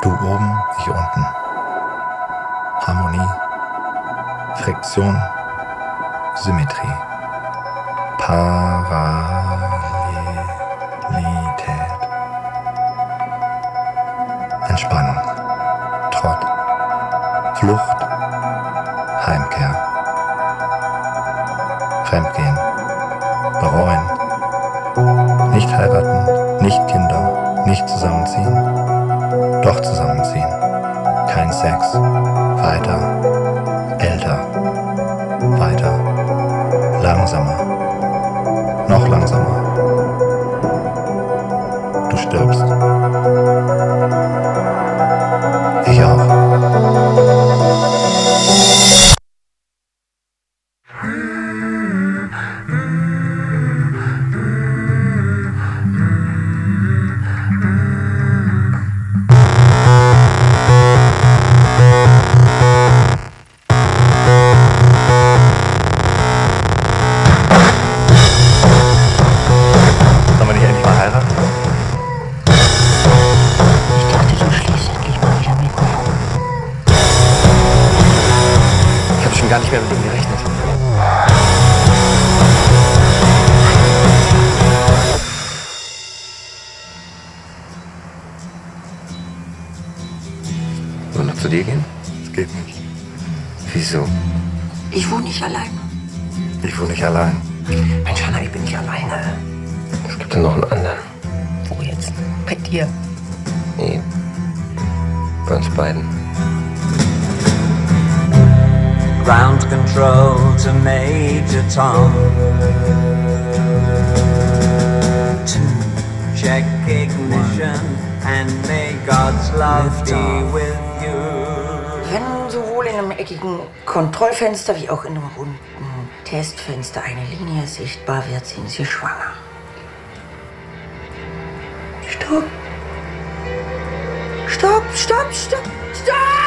Du oben, ich unten. Harmonie, Friktion, Symmetrie, Parallelität, Entspannung, Trott, Flucht, Heimkehr, Fremdgehen, bereuen, nicht heiraten, nicht Kinder, nicht zusammenziehen, doch zusammenziehen, kein Sex, weiter, älter, weiter, langsamer, noch langsamer. Du stirbst. Nicht mehr mit ihm gerechnet. Wollen wir noch zu dir gehen? Es geht nicht. Wieso? Ich wohne nicht allein. Ich wohne nicht allein. Mensch, Hanna, ich bin nicht alleine. Es gibt ja noch einen anderen. Wo jetzt? Bei dir. Nee. Bei uns beiden. Ground control to Major Tom. Two, check ignition and may God's love be with you. Wenn sowohl in einem eckigen Kontrollfenster wie auch in einem runden Testfenster eine Linie sichtbar wird, sind Sie schwanger. Stopp! Stopp, stopp, stopp, stopp!